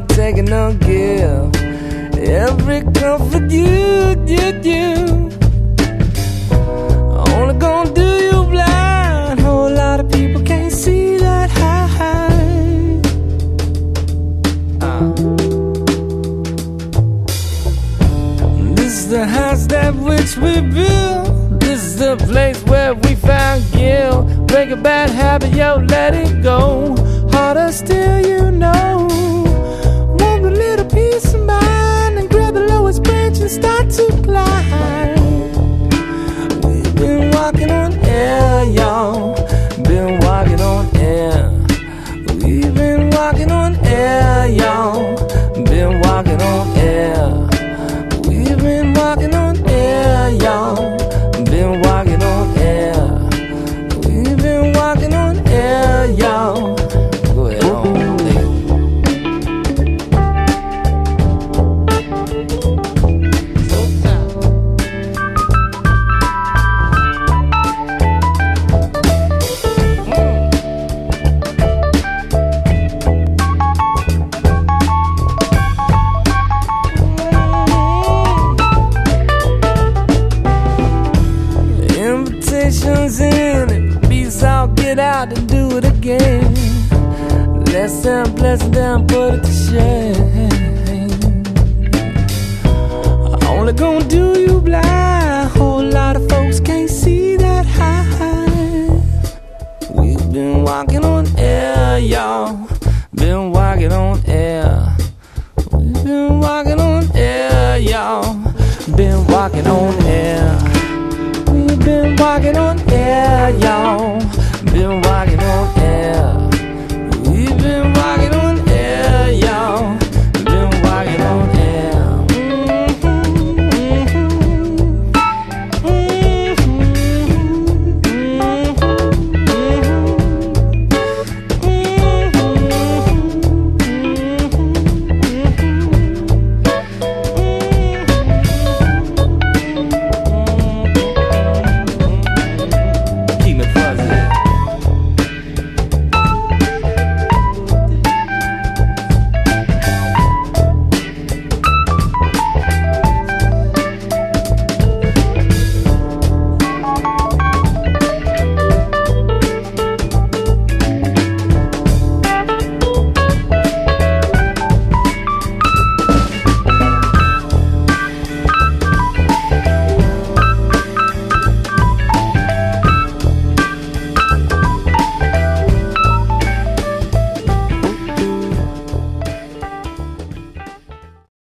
gonna give every comfort you, you, you. Only gonna do you blind. Whole lot of people can't see that high. Uh. This is the house that which we built. This is the place where we found guilt. Break a bad habit, yo, let it go. Harder still, We've Get out and do it again. Less than blessed down, put it to shame. Only gonna do you blind. Whole lot of folks can't see that high. We've been walking on air, y'all. Been walking on air. We've been walking on air, y'all. Been walking on air. We've been walking on air, y'all.